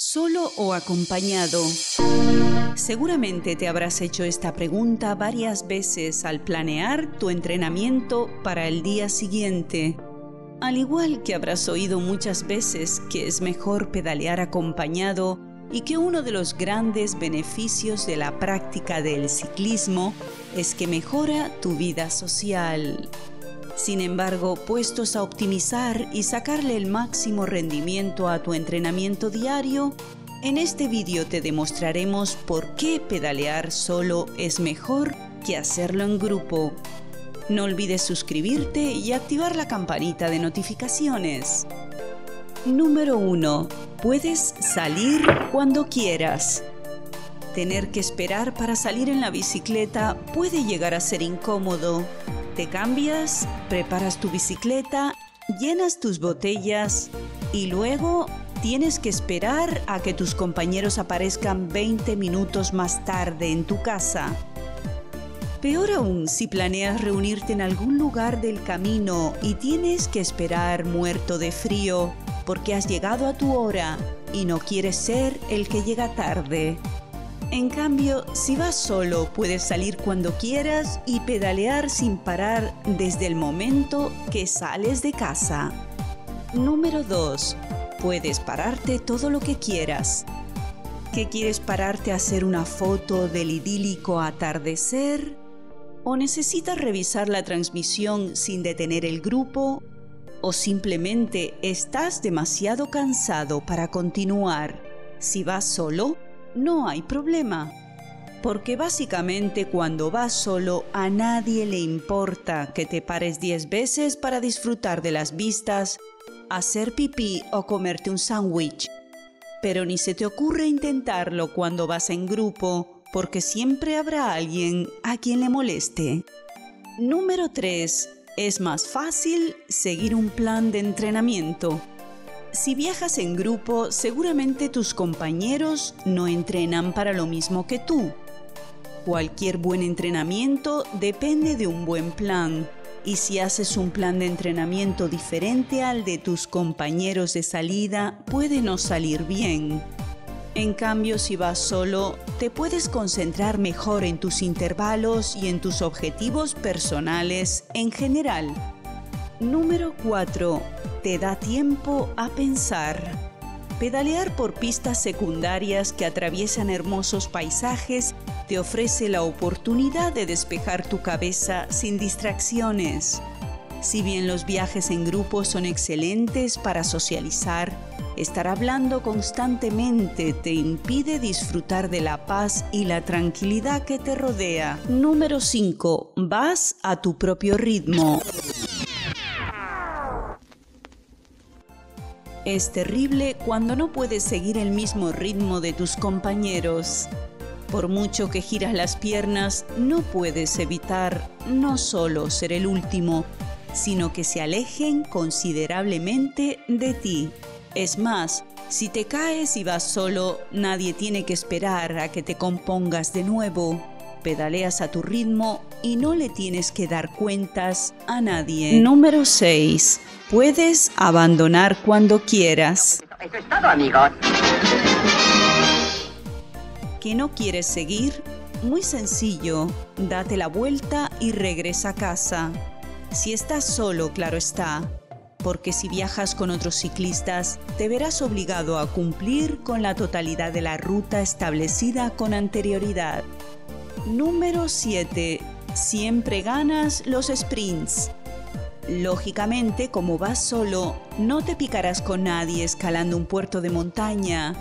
¿Solo o acompañado? Seguramente te habrás hecho esta pregunta varias veces al planear tu entrenamiento para el día siguiente. Al igual que habrás oído muchas veces que es mejor pedalear acompañado y que uno de los grandes beneficios de la práctica del ciclismo es que mejora tu vida social. Sin embargo, puestos a optimizar y sacarle el máximo rendimiento a tu entrenamiento diario, en este vídeo te demostraremos por qué pedalear solo es mejor que hacerlo en grupo. No olvides suscribirte y activar la campanita de notificaciones. Número 1. Puedes salir cuando quieras. Tener que esperar para salir en la bicicleta puede llegar a ser incómodo. Te cambias, preparas tu bicicleta, llenas tus botellas y luego tienes que esperar a que tus compañeros aparezcan 20 minutos más tarde en tu casa. Peor aún si planeas reunirte en algún lugar del camino y tienes que esperar muerto de frío porque has llegado a tu hora y no quieres ser el que llega tarde. En cambio, si vas solo, puedes salir cuando quieras y pedalear sin parar desde el momento que sales de casa. Número 2. Puedes pararte todo lo que quieras. ¿Qué quieres pararte a hacer una foto del idílico atardecer? ¿O necesitas revisar la transmisión sin detener el grupo? ¿O simplemente estás demasiado cansado para continuar? Si vas solo, no hay problema. Porque básicamente cuando vas solo a nadie le importa que te pares 10 veces para disfrutar de las vistas, hacer pipí o comerte un sándwich. Pero ni se te ocurre intentarlo cuando vas en grupo, porque siempre habrá alguien a quien le moleste. Número 3. Es más fácil seguir un plan de entrenamiento. Si viajas en grupo, seguramente tus compañeros no entrenan para lo mismo que tú. Cualquier buen entrenamiento depende de un buen plan. Y si haces un plan de entrenamiento diferente al de tus compañeros de salida, puede no salir bien. En cambio, si vas solo, te puedes concentrar mejor en tus intervalos y en tus objetivos personales en general. Número 4 te da tiempo a pensar. Pedalear por pistas secundarias que atraviesan hermosos paisajes te ofrece la oportunidad de despejar tu cabeza sin distracciones. Si bien los viajes en grupo son excelentes para socializar, estar hablando constantemente te impide disfrutar de la paz y la tranquilidad que te rodea. Número 5. Vas a tu propio ritmo. Es terrible cuando no puedes seguir el mismo ritmo de tus compañeros. Por mucho que giras las piernas, no puedes evitar no solo ser el último, sino que se alejen considerablemente de ti. Es más, si te caes y vas solo, nadie tiene que esperar a que te compongas de nuevo. Pedaleas a tu ritmo y no le tienes que dar cuentas a nadie. Número 6 Puedes abandonar cuando quieras. Eso es todo, amigos. ¿Que no quieres seguir? Muy sencillo, date la vuelta y regresa a casa. Si estás solo, claro está, porque si viajas con otros ciclistas, te verás obligado a cumplir con la totalidad de la ruta establecida con anterioridad. Número 7. Siempre ganas los sprints. Lógicamente, como vas solo, no te picarás con nadie escalando un puerto de montaña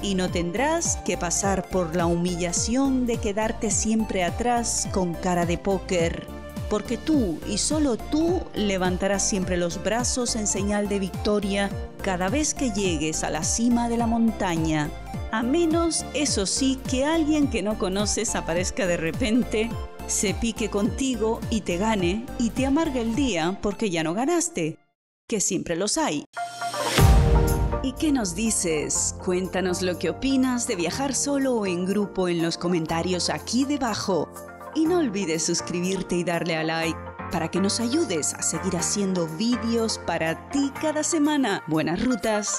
y no tendrás que pasar por la humillación de quedarte siempre atrás con cara de póker, porque tú y solo tú levantarás siempre los brazos en señal de victoria cada vez que llegues a la cima de la montaña, a menos, eso sí, que alguien que no conoces aparezca de repente se pique contigo y te gane y te amarga el día porque ya no ganaste, que siempre los hay. ¿Y qué nos dices? Cuéntanos lo que opinas de viajar solo o en grupo en los comentarios aquí debajo. Y no olvides suscribirte y darle a like para que nos ayudes a seguir haciendo vídeos para ti cada semana. Buenas rutas.